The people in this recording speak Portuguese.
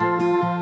Música